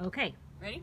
Okay. Ready?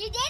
You did